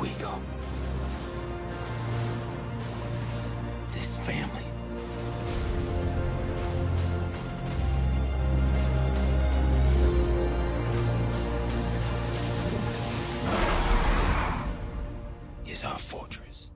we go. This family. Is our fortress.